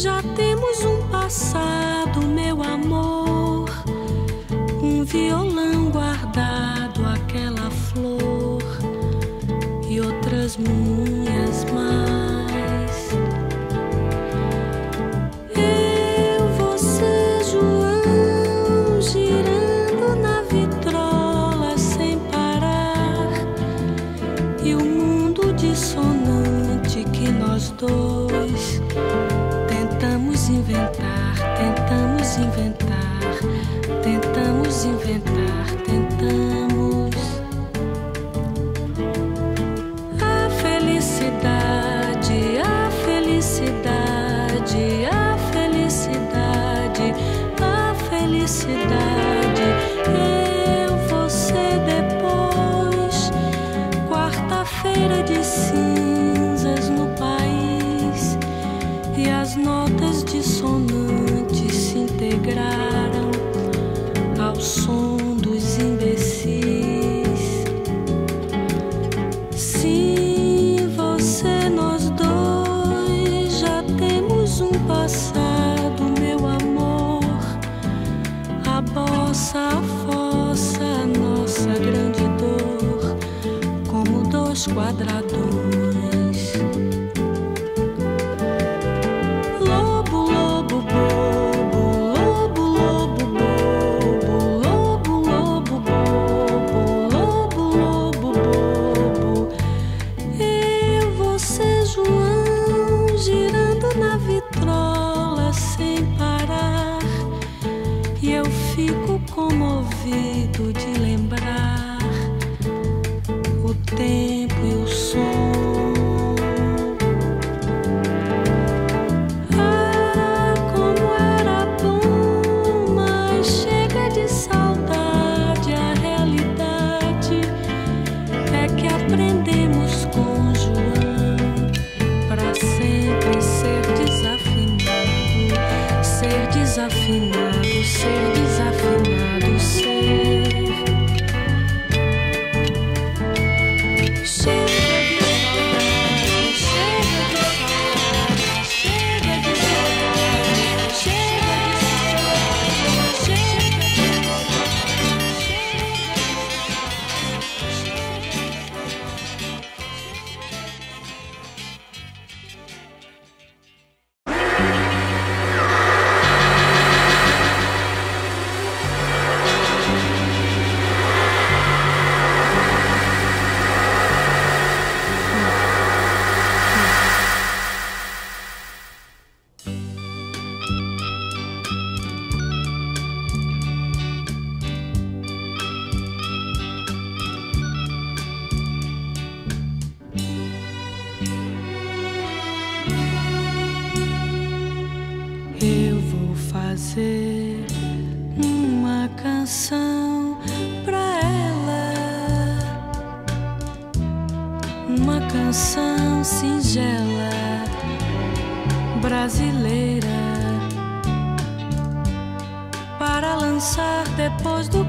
Já temos um passado, meu amor, um violão guardado. seus. Lobo, lobo, bobo, lobo, lobo, bobo, lobo, lobo, bobo, lobo, lobo, bobo. Eu, você, João, girando na vitrola sem parar. E eu fico comovido de tempo uma canção pra ela, uma canção singela brasileira. Para lançar depois do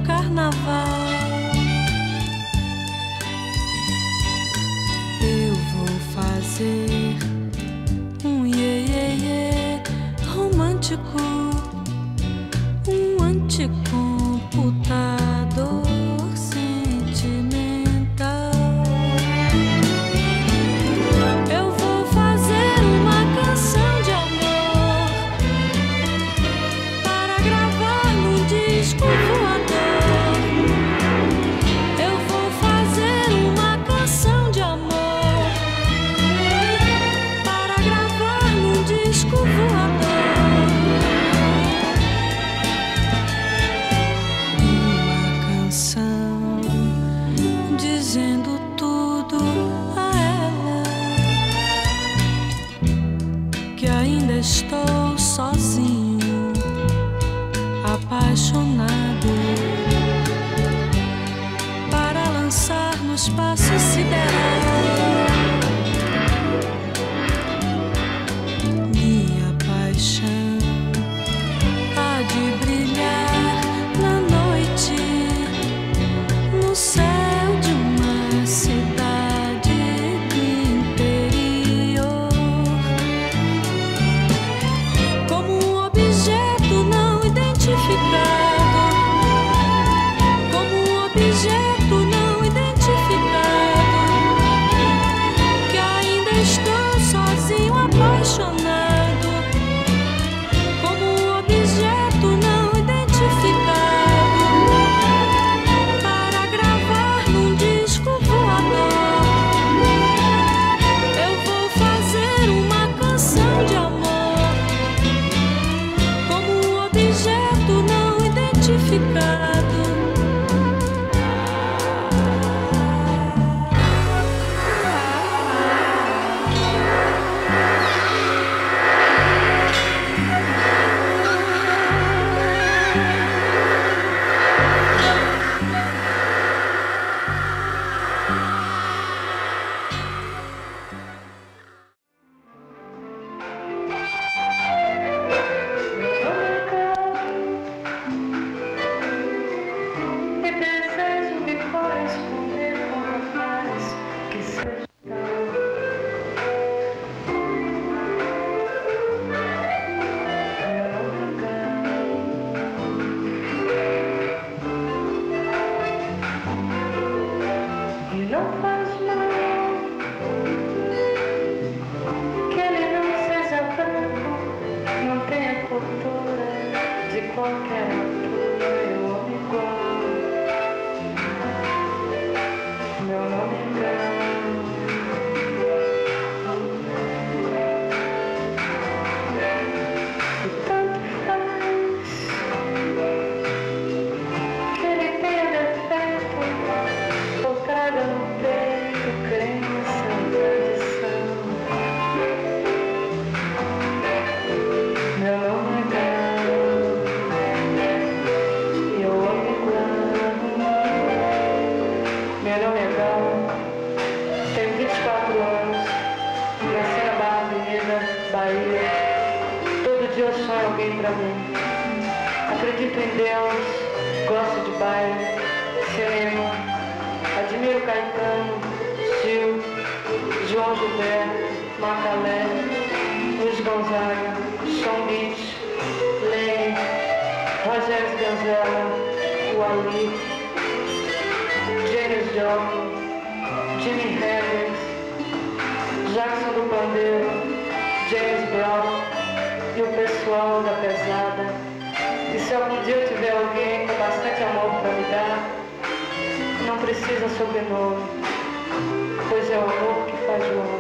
je canto lei, di me guardo. Eu sonho alguém pra mim. Acredito em Deus, gosto de baile, cinema, admiro Caetano, Gil, João Gilberto, Macalé, Luiz Gonzaga, Som Beach, Lenny, Rogério Ganzella, Wally, James Joplin, Jimi Hendrix, Jackson do Pandeiro, James Brown e o pessoal da pesada. E se algum dia eu tiver alguém com bastante amor para me dar, não precisa sobrenome, pois é o amor que faz o homem.